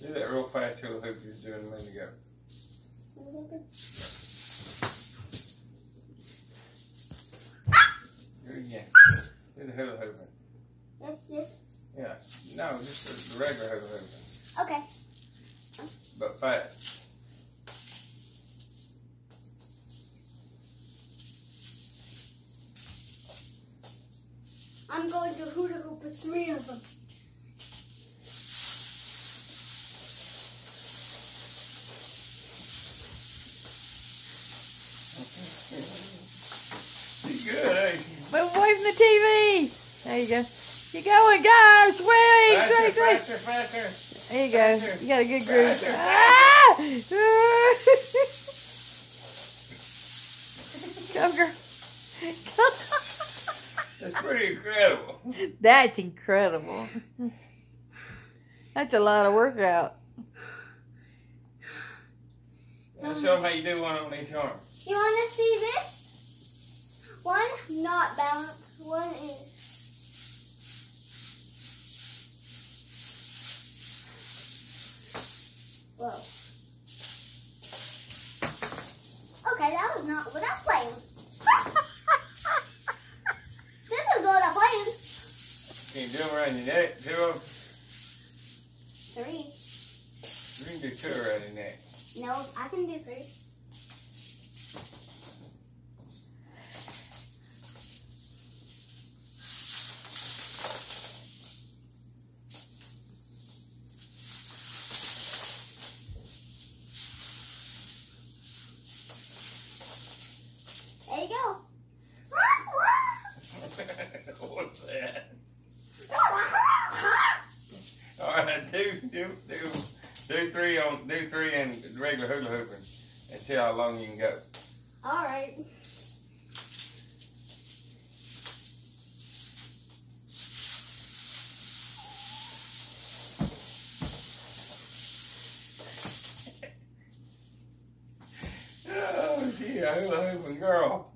Do that real fast hula hoop you was doing a minute ago. Do it again. Do the hula hooping. Yes, yes. Yeah. No, just the, the regular hula hooping. Okay. But fast. I'm going to hula hoop with three of them. You good, ain't? Move away from the TV. There you go. You going, guys? Swing, Faster, swing, swing. faster, faster. There you go. You got a good groove. Faster. Ah! Come, girl. That's pretty incredible. That's incredible. That's a lot of workout. Now show them how you do one on each arm. You want to see this? One not balanced. One is. Whoa. Okay, that was not what I planned. this is what I planned. Can you do them around your neck? Two of them. Three. You can do two around your neck. No, I can do three. There you go. What's that? All right, do do do do three on do three and regular hula hooping, and see how long you can go. All right. Oh, she a hula hooping girl.